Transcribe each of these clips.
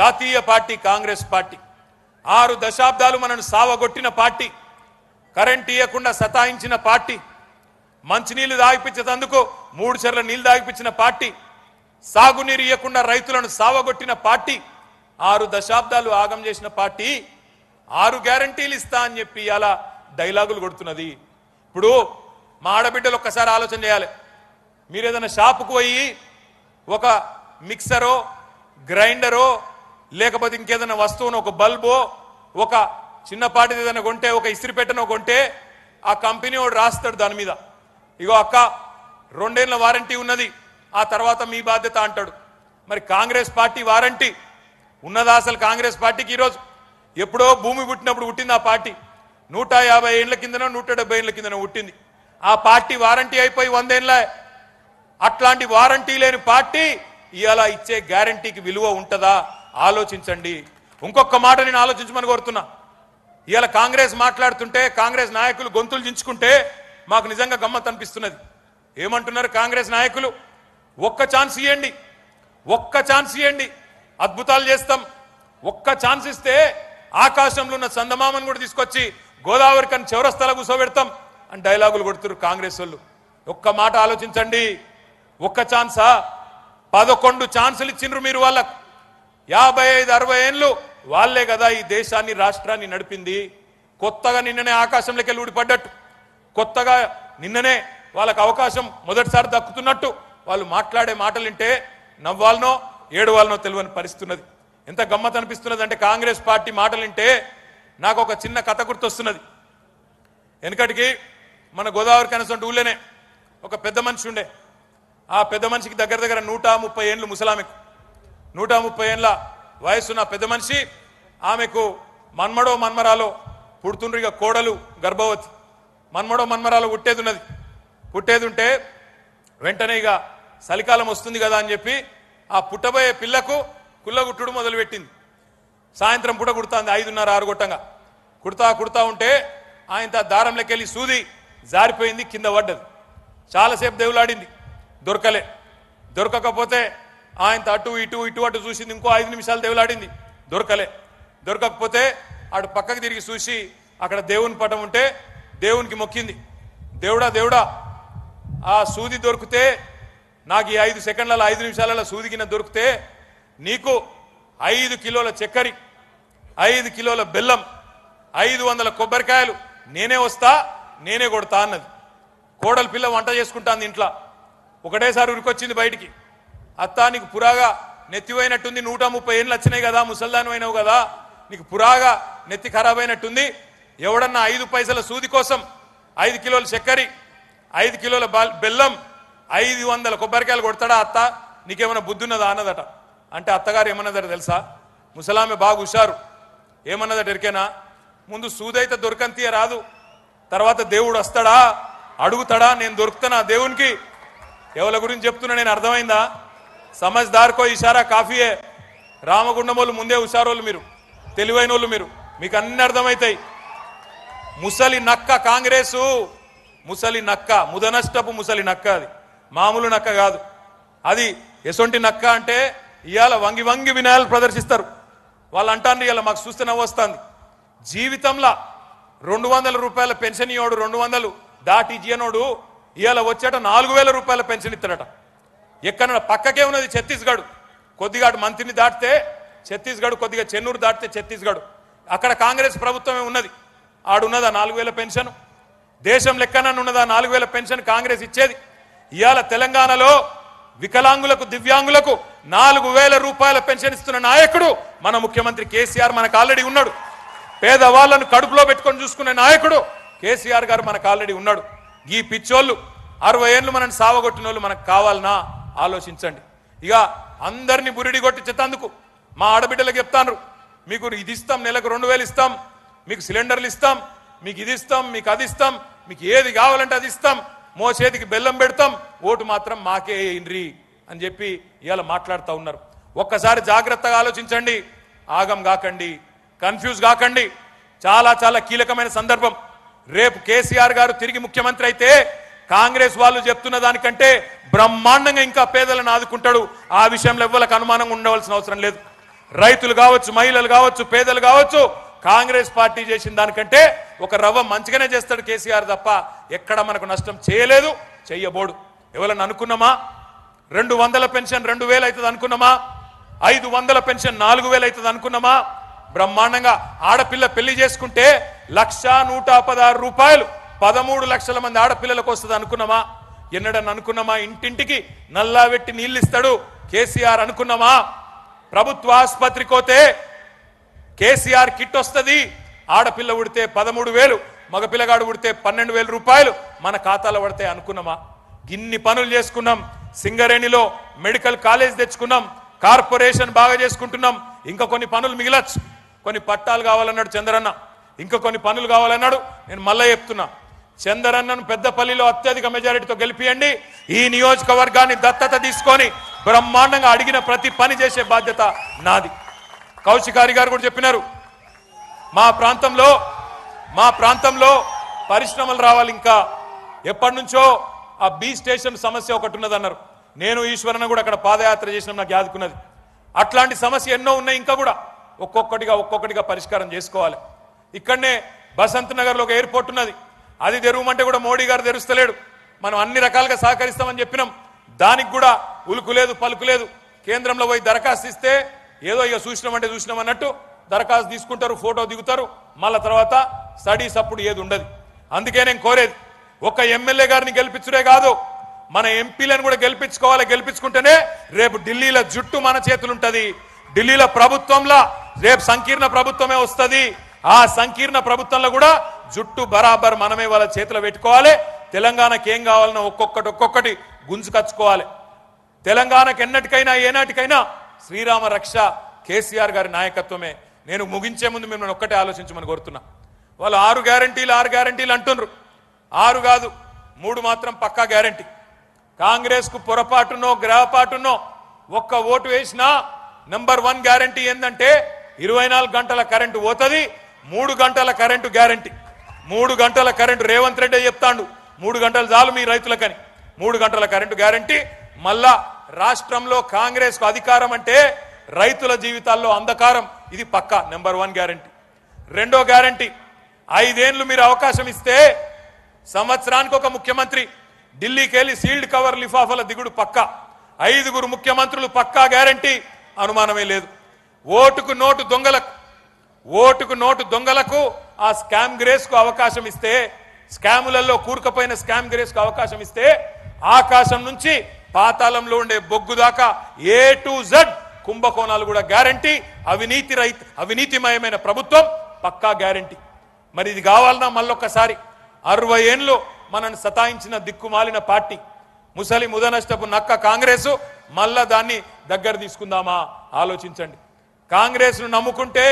జాతీయ party Congress party. ఆరు దశాబ్దాలు మనను సావగొట్టిన పార్టీ కరెంట్ ఇవ్వకుండా సతాయించిన పార్టీ మంచినీళ్ళు దాగిపించేందుకు మూడు చెర్ల నీళ్ళు దాగిపించిన పార్టీ సాగునీరు ఇవ్వకుండా రైతులను సావగొట్టిన పార్టీ ఆరు దశాబ్దాలు ఆగం చేసిన పార్టీ ఆరు గ్యారంటీలు ఇస్తా అని చెప్పి అలా డైలాగులు కొడుతున్నది. ఇప్పుడు మా ఆడబిడ్డలు ఒక్కసారి ఆలోచన చేయాలి. మీరు ఏదైనా షాపుకు పోయి ఒక మిక్సరో గ్రైండరో లేకపోతే ఇంకేదైనా వస్తువును ఒక బల్బో ఒక చిన్నపాటిది ఏదైనా కొంటే ఒక ఇస్త్రీ కొంటే ఆ కంపెనీ వాడు రాస్తాడు దాని మీద. ఇగో అక్క రెండేళ్ళ వారంటీ ఉన్నది. ఆ తర్వాత మీ బాధ్యత అంటాడు. మరి కాంగ్రెస్ పార్టీ వారంటీ ఉన్నదా అసలు కాంగ్రెస్ పార్టీకి ఈరోజు? ఎప్పుడో భూమి పుట్టినప్పుడు పుట్టింది ఆ పార్టీ. నూట యాభై ఏళ్ళ కిందనో నూట డెబ్బై ఏళ్ళ కిందనో పుట్టింది. ఆ పార్టీ వారంటీ అయిపోయి వందేళ్ళ అట్లాంటి వారంటీ లేని పార్టీ ఇలా ఇచ్చే గ్యారంటీకి విలువ ఉంటుందా? ఆలోచించండి. ఇంకొక మాట నేను ఆలోచించమని కోరుతున్నా. ఇవాళ కాంగ్రెస్ మాట్లాడుతుంటే కాంగ్రెస్ నాయకులు గొంతులు దించుకుంటే మాకు నిజంగా గమ్మత్ అనిపిస్తున్నది. ఏమంటున్నారు కాంగ్రెస్ నాయకులు? ఒక్క ఛాన్స్ ఇవ్వండి ఒక్క ఛాన్స్ ఇవ్వండి అద్భుతాలు చేస్తాం. ఒక్క ఛాన్స్ ఇస్తే ఆకాశంలో ఉన్న చందమామను కూడా తీసుకొచ్చి గోదావరి కని చివరస్థల కూర్చోబెడతాం అని డైలాగులు కొడుతున్నారు కాంగ్రెస్ వాళ్ళు. ఒక్క మాట ఆలోచించండి. ఒక్క ఛాన్సా? పదకొండు ఛాన్సులు ఇచ్చిండ్రు మీరు వాళ్ళకు. యాభై ఐదు అరవై ఏళ్ళు వాళ్ళే కదా ఈ దేశాన్ని రాష్ట్రాన్ని నడిపింది. కొత్తగా నిన్ననే ఆకాశంలోకి వెళ్ళి ఊడిపడ్డట్టు. కొత్తగా నిన్ననే వాళ్ళకు అవకాశం మొదటిసారి దక్కుతున్నట్టు వాళ్ళు మాట్లాడే మాటలు వింటే నవ్వాలనో ఏడవాలనో తెలియని పరిస్థితున్నది. ఎంత గమ్మత్ అనిపిస్తున్నది అంటే కాంగ్రెస్ పార్టీ మాటలు వింటే నాకు ఒక చిన్న కథ గుర్తొస్తున్నది. వెనకటికి మన గోదావరి కనసంటి ఊళ్ళోనే ఒక పెద్ద మనిషి ఉండే. ఆ పెద్ద మనిషికి దగ్గర దగ్గర నూట ముప్పై ఏండ్లు ముసలామెకు. నూట ముప్పై ఏళ్ళ వయసున్న పెద్ద మనిషి ఆమెకు మన్మడో మన్మరాలో పుడుతుండ్రు ఇక కోడలు గర్భవతి. మన్మడో మన్మరాలో పుట్టేది ఉన్నది పుట్టేది ఉంటే వెంటనే ఇక చలికాలం వస్తుంది కదా అని చెప్పి ఆ పుట్టబోయే పిల్లకు కుల్లగుట్టుడు మొదలుపెట్టింది. సాయంత్రం పుట కుడుతుంది ఐదున్నర ఆరు గొట్టంగా. కుడతా కుడతా ఉంటే ఆయన దారంలోకెళ్ళి సూది జారిపోయింది కింద పడ్డది. చాలాసేపు దేవులాడింది. దొరకలే. దొరకకపోతే ఆయన అటు ఇటు ఇటు అటు చూసింది. ఇంకో ఐదు నిమిషాలు దేవులాడింది. దొరకలే. దొరకకపోతే అటు పక్కకు తిరిగి చూసి అక్కడ దేవుని పటం ఉంటే దేవునికి మొక్కింది. దేవుడా దేవుడా ఆ సూది దొరికితే నాకు ఈ ఐదు సెకండ్లలో ఐదు నిమిషాలలో సూది దొరికితే నీకు ఐదు కిలోల చక్కెర ఐదు కిలోల బెల్లం ఐదు వందల కొబ్బరికాయలు నేనే వస్తా నేనే కొడతా అన్నది. కోడలు పిల్ల వంట చేసుకుంటాంది ఇంట్లో. ఒకటేసారి ఉరికొచ్చింది బయటికి. అత్త నీకు పురాగా నెత్తిపోయినట్టుంది నూట ముప్పై ఏళ్ళు వచ్చినాయి కదా ముసల్దానం కదా నీకు పురాగా నెత్తి ఖరాబ్ అయినట్టుంది ఎవడన్నా ఐదు పైసల సూది కోసం ఐదు కిలోల చక్కెర ఐదు కిలోల బాల్- బెల్లం ఐదు వందల కొబ్బరికాయలు కొడతాడా అత్త? నీకేమైనా బుద్ధి ఉన్నదా అన్నదట. అంటే అత్తగారు ఏమన్నదట తెలుసా? ముసలామె బాగా హుషారు. ఏమన్నదట ఎరికేనా? ముందు సూదైతే దొరకంతీయ రాదు. తర్వాత దేవుడు వస్తాడా? అడుగుతాడా? నేను దొరుకుతానా దేవునికి? ఎవరి గురించి చెప్తున్నా నేను అర్థమైందా? సమజ్దార్కో ఇషారా కాఫీయే వాళ్ళు ముందే హుషారోళ్ళు మీరు. తెలివైన వాళ్ళు మీరు. మీకు అన్ని అర్థమవుతాయి ముసలి నక్క కాంగ్రెసు. ముసలి నక్క. ముదనష్టపు ముసలి నక్క అది. మామూలు నక్క కాదు. అది ఎసొంటి నక్క అంటే ఇవాళ వంగి వంగి వినయాలు ప్రదర్శిస్తారు. వాళ్ళు అంటారు ఇవాళ మాకు చూస్తే నవ్వొస్తుంది జీవితంలో రెండు వందల రూపాయల పెన్షన్ ఇవ్వడు రెండు వందలు. దాటి ఇయ్యనోడు ఇవాళ వచ్చేట నాలుగు వేల రూపాయల పెన్షన్ ఇస్తాడట ఎక్కడ పక్కకే ఉన్నది ఛత్తీస్గఢ్. కొద్దిగా అటు మంత్రిని దాటితే ఛత్తీస్గఢ్ కొద్దిగా చెన్నూరు దాటితే ఛత్తీస్గఢ్. అక్కడ కాంగ్రెస్ ప్రభుత్వమే ఉన్నది. ఆడున్నదా నాలుగు వేల పెన్షన్? దేశం లెక్కనన్న ఉన్నదా నాలుగు వేల పెన్షన్ కాంగ్రెస్ ఇచ్చేది? ఇవాళ తెలంగాణలో వికలాంగులకు దివ్యాంగులకు నాలుగు వేల రూపాయల పెన్షన్ ఇస్తున్న నాయకుడు మన ముఖ్యమంత్రి కేసీఆర్ మనకు ఆల్రెడీ ఉన్నాడు. పేదవాళ్ళను కడుపులో పెట్టుకొని చూసుకునే నాయకుడు కేసీఆర్ గారు మనకు ఆల్రెడీ ఉన్నాడు. ఈ పిచ్చోళ్ళు అరవై ఏళ్ళు మనం సావగొట్టిన వాళ్ళు మనకు కావాలనా? ఆలోచించండి. ఇక అందరినీ బురిడి కొట్టి చెత్తందుకు మా ఆడబిడ్డలకు చెప్తాను మీకు ఇది ఇస్తాం నెలకు రెండు వేలు ఇస్తాం మీకు సిలిండర్లు ఇస్తాం మీకు ఇది ఇస్తాం మీకు అది ఇస్తాం మీకు ఏది కావాలంటే అది ఇస్తాం మోసేతికి బెల్లం పెడతాం ఓటు మాత్రం మాకే వేయండ్రి అని చెప్పి ఇవాళ మాట్లాడుతూ ఉన్నారు. ఒక్కసారి జాగ్రత్తగా ఆలోచించండి. ఆగం కాకండి కన్ఫ్యూజ్ కాకండి. చాలా చాలా కీలకమైన సందర్భం. రేపు కేసీఆర్ గారు తిరిగి ముఖ్యమంత్రి అయితే కాంగ్రెస్ వాళ్ళు చెప్తున్న దానికంటే బ్రహ్మాండంగా ఇంకా పేదలను ఆదుకుంటాడు. ఆ విషయంలో ఎవ్వరికి అనుమానం ఉండవలసిన అవసరం లేదు. రైతులు కావచ్చు మహిళలు కావచ్చు పేదలు కావచ్చు కాంగ్రెస్ పార్టీ చేసిన దానికంటే ఒక రవ్వ మంచిగానే చేస్తాడు కేసీఆర్ తప్ప ఎక్కడ మనకు నష్టం చేయలేదు చెయ్యబోడు. ఎవరన్నా అనుకున్నామా? రెండు వందల పెన్షన్ రెండు వేలు అవుతుంది అనుకున్నామా? ఐదు వందల పెన్షన్ నాలుగు వేలు అవుతుంది అనుకున్నామా? బ్రహ్మాండంగా ఆడపిల్ల పెళ్ళి చేసుకుంటే లక్ష నూట పదహారు రూపాయలు పదమూడు లక్షల మంది ఆడపిల్లలకు వస్తుంది అనుకున్నామా? ఎన్నడని అనుకున్నామా? ఇంటింటికి నల్లా పెట్టి నీళ్ళు ఇస్తాడు కేసీఆర్ అనుకున్నామా? ప్రభుత్వ ఆసుపత్రికి పోతే కేసీఆర్ కిట్ వస్తుంది. ఆడపిల్ల ఉడితే పదమూడు వేలు మగపిల్లగాడు ఉడితే పన్నెండు వేల రూపాయలు. మన ఖాతాలో పడితే అనుకున్నామా? గిన్ని పనులు చేసుకున్నాం. సింగరేణిలో మెడికల్ కాలేజ్ తెచ్చుకున్నాం. కార్పొరేషన్ బాగా చేసుకుంటున్నాం. ఇంకా కొన్ని పనులు మిగిలచ్చు. కొన్ని పట్టాలు కావాలన్నాడు చంద్రన్న. ఇంకా కొన్ని పనులు కావాలన్నాడు. నేను మళ్ళా చెప్తున్నా. చందరన్నను పెద్దపల్లిలో అత్యధిక మెజారిటీతో గెలిపియండి. ఈ నియోజకవర్గాన్ని దత్తత తీసుకొని బ్రహ్మాండంగా అడిగిన ప్రతి పని చేసే బాధ్యత నాది. కౌశికారి గారు కూడా చెప్పినారు. మా ప్రాంతంలో మా ప్రాంతంలో పరిశ్రమలు రావాలి ఇంకా. ఎప్పటి నుంచో ఆ బీ స్టేషన్ సమస్య ఒకటి ఉన్నదన్నారు. నేను ఈశ్వరన్న కూడా అక్కడ పాదయాత్ర చేసిన నాకు యాదుకున్నది అట్లాంటి సమస్య ఎన్నో ఉన్నాయి ఇంకా కూడా. ఒక్కొక్కటిగా ఒక్కొక్కటిగా పరిష్కారం చేసుకోవాలి. ఇక్కడనే బసంత్ నగర్లో ఒక ఎయిర్పోర్ట్ ఉన్నది. అది తెరవమంటే కూడా మోడీ గారు తెరుస్తలేడు. మనం అన్ని రకాలుగా సహకరిస్తామని చెప్పినాం. దానికి కూడా ఉలుకు లేదు పలుకు లేదు. కేంద్రంలో పోయి దరఖాస్తు ఇస్తే ఏదో ఇక చూసినామంటే చూసినాం అన్నట్టు దరఖాస్తు తీసుకుంటారు ఫోటో దిగుతారు. మళ్ళా తర్వాత స్టడీస్ అప్పుడు ఏది ఉండదు. అందుకే నేను కోరేది ఒక ఎమ్మెల్యే గారిని గెలిపించుడే కాదు. మన ఎంపీలను కూడా గెలిపించుకోవాలి గెలిపించుకుంటేనే రేపు ఢిల్లీలో జుట్టు మన చేతులుంటది. ఢిల్లీలో ప్రభుత్వంలో రేపు సంకీర్ణ ప్రభుత్వమే వస్తుంది. ఆ సంకీర్ణ ప్రభుత్వంలో కూడా జుట్టు బరాబర్ మనమే వాళ్ళ చేతిలో పెట్టుకోవాలి. తెలంగాణకి ఏం కావాలన్నా ఒక్కొక్కటి ఒక్కొక్కటి గుంజుకచ్చుకోవాలి తెలంగాణకు ఎన్నటికైనా ఏనాటికైనా శ్రీరామ రక్ష కేసీఆర్ గారి నాయకత్వమే. నేను ముగించే ముందు మిమ్మల్ని ఒక్కటే ఆలోచించమని కోరుతున్నా. వాళ్ళు ఆరు గ్యారంటీలు ఆరు గ్యారంటీలు అంటున్నారు ఆరు కాదు మూడు మాత్రం పక్కా గ్యారంటీ. కాంగ్రెస్కు పొరపాటునో గ్రహపాటునో ఒక్క ఓటు వేసినా నెంబర్ వన్ గ్యారంటీ ఏంటంటే ఇరవై నాలుగు గంటల కరెంటు పోతుంది మూడు గంటల కరెంటు గ్యారంటీ. మూడు గంటల కరెంటు రేవంత్ రెడ్డి చెప్తాండు. మూడు గంటలు చాలు మీ రైతులకని. మూడు గంటల కరెంటు గ్యారంటీ. మళ్ళా రాష్ట్రంలో కాంగ్రెస్కు అధికారం అంటే రైతుల జీవితాల్లో అంధకారం. ఇది పక్కా నెంబర్ వన్ గ్యారంటీ. రెండో గ్యారంటీ. ఐదేళ్ళు మీరు అవకాశం ఇస్తే సంవత్సరానికి ఒక ముఖ్యమంత్రి ఢిల్లీకి వెళ్ళి సీల్డ్ కవర్ లిఫాఫల దిగుడు పక్కా. ఐదుగురు ముఖ్యమంత్రులు పక్కా గ్యారంటీ. అనుమానమే లేదు. ఓటుకు నోటు దొంగలకు. ఓటుకు నోటు దొంగలకు ఆ స్కామ్ గ్రేస్కు అవకాశం ఇస్తే స్కాములలో కూరుకపోయిన స్కామ్ గ్రేస్కు అవకాశం ఇస్తే ఆకాశం నుంచి పాతాళంలో ఉండే బొగ్గు దాకా ఏ టు జెడ్ కుంభకోణాలు కూడా గ్యారంటీ అవినీతి రహిత అవినీతిమయమైన ప్రభుత్వం పక్కా గ్యారంటీ. మరి ఇది కావాలన్నా మళ్ళొక్కసారి అరవై ఏళ్ళు మనల్ని సతాయించిన దిక్కుమాలిన పార్టీ ముసలి ముదనష్టపు నక్క కాంగ్రెస్ మళ్ళా దాన్ని దగ్గర తీసుకుందామా? ఆలోచించండి. కాంగ్రెస్ను నమ్ముకుంటే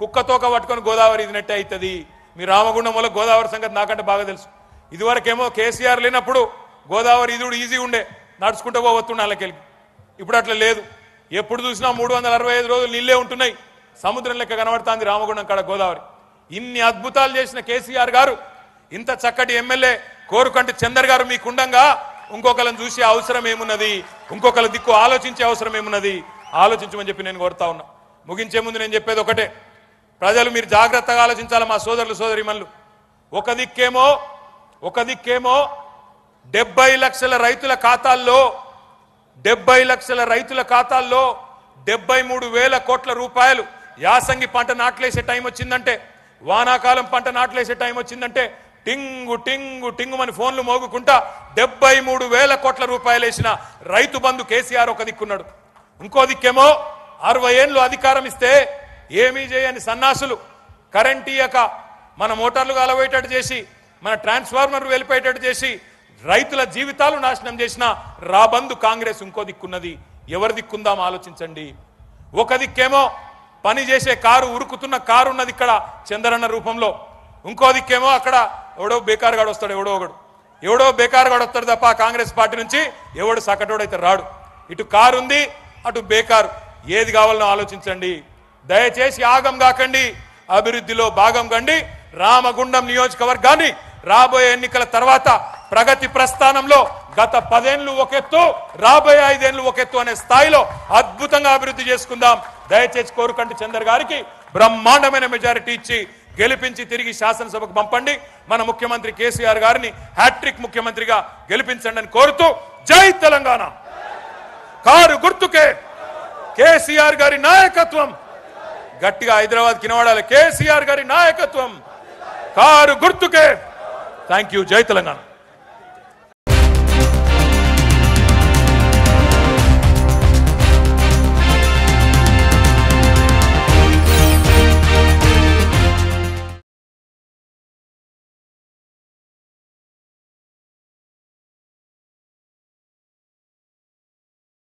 కుక్కతోక పట్టుకొని గోదావరి ఇదినట్టే అవుతుంది మీ రామగుండం వల్ల గోదావరి సంగతి నాకంటే బాగా తెలుసు. ఇదివరకేమో కేసీఆర్ లేనప్పుడు గోదావరి ఇది ఈజీ ఉండే. నడుచుకుంటూ పోవస్తుండే వాళ్ళకెళ్ళి ఇప్పుడు అట్లా లేదు. ఎప్పుడు చూసినా మూడు వందల అరవై ఐదు రోజులు నీళ్ళే ఉంటున్నాయి. సముద్రం లెక్క కనబడుతుంది రామగుండం కాడ గోదావరి. ఇన్ని అద్భుతాలు చేసిన కేసీఆర్ గారు ఇంత చక్కటి ఎమ్మెల్యే కోరుకంటి చందర్ గారు మీకుండంగా ఇంకొకరిని చూసే అవసరం ఏమున్నది? ఇంకొకరి దిక్కు ఆలోచించే అవసరం ఏమున్నది? ఆలోచించమని చెప్పి నేను కోరుతా ఉన్నా. ముగించే ముందు నేను చెప్పేది ఒకటే. ప్రజలు మీరు జాగ్రత్తగా ఆలోచించాలి మా సోదరులు సోదరిమల్లు ఒక దిక్కేమో ఒక దిక్కేమో డెబ్బై లక్షల రైతుల ఖాతాల్లో డెబ్బై లక్షల రైతుల ఖాతాల్లో డెబ్బై మూడు వేల కోట్ల రూపాయలు యాసంగి పంట నాట్లేసే టైం వచ్చిందంటే వానాకాలం పంట నాట్లేసే టైం వచ్చిందంటే టింగు టింగు టింగు మన ఫోన్లు మోగుకుంటా డెబ్బై మూడు వేల కోట్ల రూపాయలు వేసిన రైతు బంధు కేసీఆర్ ఒక దిక్కున్నాడు. ఇంకో దిక్కేమో అరవై ఏండ్లు అధికారం ఇస్తే ఏమీ చేయని సన్నాసులు కరెంట్ ఇయ్యక మన మోటార్లు అలవేటట్టు చేసి మన ట్రాన్స్ఫార్మర్ వెళ్ళిపోయేటట్టు చేసి రైతుల జీవితాలు నాశనం చేసిన రాబందు కాంగ్రెస్ ఇంకో దిక్కున్నది. ఎవరి దిక్కుందాం ఆలోచించండి. ఒక దిక్కేమో పని చేసే కారు ఉరుకుతున్న కారు ఉన్నది ఇక్కడ చందరన్న రూపంలో. ఇంకో దిక్కేమో అక్కడ ఎవడో బేకారుగాడు వస్తాడు ఎవడో ఒకడు. ఎవడో బేకారుగాడు వస్తాడు తప్ప కాంగ్రెస్ పార్టీ నుంచి ఎవడు సకటోడైతే రాడు. ఇటు కారు ఉంది అటు బేకారు. ఏది కావాలనో ఆలోచించండి. దయచేసి ఆగం కాకండి. అభివృద్ధిలో భాగం కండి. రామగుండం నియోజకవర్గాన్ని రాబోయే ఎన్నికల తర్వాత ప్రగతి ప్రస్థానంలో గత పదేళ్ళు ఒక ఎత్తు రాబోయే ఐదేళ్ళు ఒక ఎత్తు అనే స్థాయిలో అద్భుతంగా అభివృద్ధి చేసుకుందాం. దయచేసి కోరుకంటి చందర్ గారికి. బ్రహ్మాండమైన మెజారిటీ ఇచ్చి గెలిపించి తిరిగి శాసనసభకు పంపండి. మన ముఖ్యమంత్రి కేసీఆర్ గారిని హ్యాట్రిక్ ముఖ్యమంత్రిగా గెలిపించండి అని కోరుతూ జై తెలంగాణ. కారు గుర్తుకే. కేసీఆర్ గారి నాయకత్వం. గట్టిగా హైదరాబాద్ కినవాడాలి కేసీఆర్ గారి నాయకత్వం. కారు గుర్తుకే. థ్యాంక్ యూ జై తెలంగాణ.